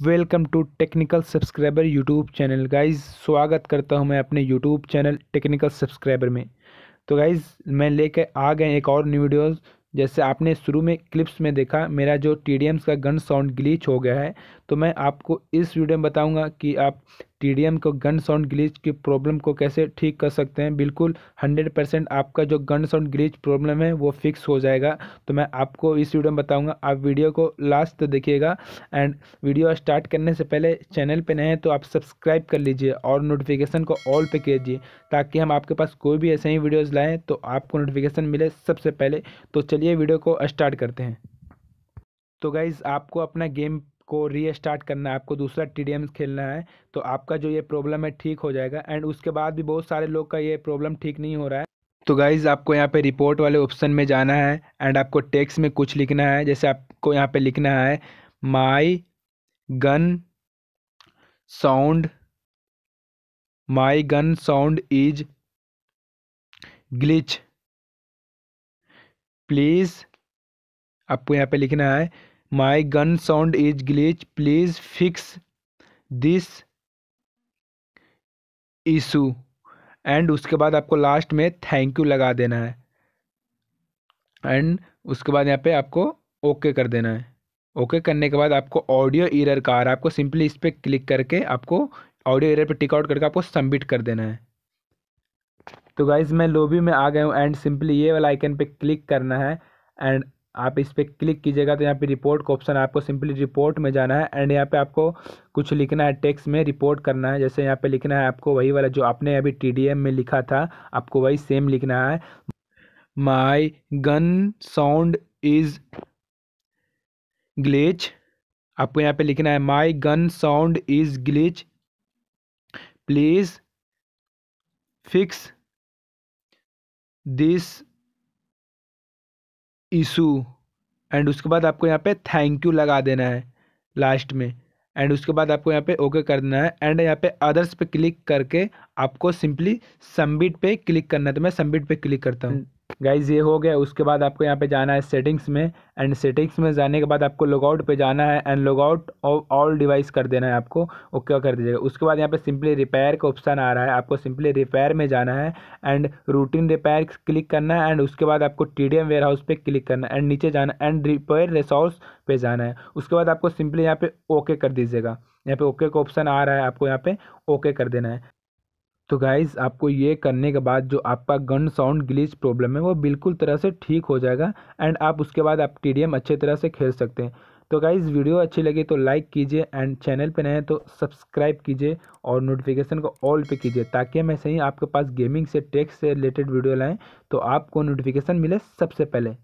Welcome to technical subscriber YouTube channel. Guys, स्वागत करता हूँ मैं अपने यूट्यूब चैनल टेक्निकल सब्सक्राइबर में। तो गाइस, मैं लेके आ गए एक और न्यू वीडियोस जैसे आपने शुरू में क्लिप्स में देखा, मेरा जो टी का गन साउंड ग्लीच हो गया है तो मैं आपको इस वीडियो में बताऊँगा कि आप TDM को गन साउंड ग्लीच की प्रॉब्लम को कैसे ठीक कर सकते हैं? बिल्कुल, हंड्रेड परसेंट आपका जो गन साउंड ग्लीच प्रॉब्लम है, वो फिक्स हो जाएगा। तो मैं आपको इस वीडियो में बताऊँगा। आप वीडियो को लास्ट तक देखिएगा। एंड वीडियो स्टार्ट करने से पहले चैनल पे नए हैं तो आप सब्सक्राइब कर लीजिए और नोटिफिकेशन को ऑल पे कीजिए, ताकि हम आपके पास कोई भी ऐसे ही वीडियोज़ लाएँ तो आपको नोटिफिकेशन मिले सबसे पहले। तो चलिए वीडियो को स्टार्ट करते हैं। तो गाइज़ आपको अपना गेम को रीस्टार्ट करना है, आपको दूसरा टीडीएम खेलना है तो आपका जो ये प्रॉब्लम है ठीक हो जाएगा एंड उसके बाद भी बहुत सारे लोग का ये प्रॉब्लम ठीक नहीं हो रहा है। तो गाइज़ आपको यहाँ पे रिपोर्ट वाले ऑप्शन में जाना है एंड आपको टेक्स्ट में कुछ लिखना है, जैसे आपको यहाँ पे लिखना है my gun sound my gun sound is glitch please आपको यहाँ पे लिखना है my gun sound is glitch please fix this issue and उसके बाद आपको लास्ट में थैंक यू लगा देना है। एंड उसके बाद यहाँ पे आपको ओके okay कर देना है। ओके okay करने के बाद आपको ऑडियो इरर का आ रहा है। आपको सिंपली इस पर क्लिक करके आपको ऑडियो इरर पे टिक आउट करके आपको सबमिट कर देना है। तो गाइज़ मैं लोबी में आ गया हूँ एंड सिंपली ये वाला आइकन पे क्लिक करना है। एंड आप इस पर क्लिक कीजिएगा तो यहाँ पे रिपोर्ट का ऑप्शन आपको सिंपली रिपोर्ट में जाना है एंड यहाँ पे आपको कुछ लिखना है टेक्स्ट में रिपोर्ट करना है। जैसे यहाँ पे लिखना है आपको वही वाला जो आपने अभी टीडीएम में लिखा था, आपको वही सेम लिखना है। My gun sound is glitch आपको यहाँ पे लिखना है my gun sound is glitch please fix this issue and उसके बाद आपको यहाँ पे थैंक यू लगा देना है लास्ट में। एंड उसके बाद आपको यहाँ पे ओके कर देना है। एंड यहाँ पे अदर्स पे क्लिक करके आपको सिंपली सबमिट पे क्लिक करना है। तो मैं सबमिट पे क्लिक करता हूँ। गाइज़ ये हो गया। उसके बाद आपको यहाँ पे जाना है सेटिंग्स में एंड सेटिंग्स में जाने के बाद आपको लॉगआउट पे जाना है एंड लॉगआउट ऑल डिवाइस कर देना है आपको। ओके कर दीजिएगा। उसके बाद यहाँ पे सिंपली रिपेयर का ऑप्शन आ रहा है। आपको सिंपली रिपेयर में जाना है एंड रूटीन रिपेयर क्लिक करना है एंड उसके बाद आपको टी डी वेयर हाउस पर क्लिक करना है एंड नीचे जाना एंड रिपेयर रिसोर्स पे जाना है। उसके बाद आपको सिंपली यहाँ पे ओके कर दीजिएगा। यहाँ पे ओके का ऑप्शन आ रहा है। आपको यहाँ पे ओके कर देना है। तो गाइज़ आपको ये करने के बाद जो आपका गन साउंड ग्लिच प्रॉब्लम है, वो बिल्कुल तरह से ठीक हो जाएगा एंड आप उसके बाद आप टी अच्छे तरह से खेल सकते हैं। तो गाइज़ वीडियो अच्छी लगी तो लाइक कीजिए एंड चैनल पर नए तो सब्सक्राइब कीजिए और नोटिफिकेशन को ऑल पे कीजिए ताकि मैं सही आपके पास गेमिंग से टेक्स से रिलेटेड वीडियो लाएँ तो आपको नोटिफिकेशन मिले सबसे पहले।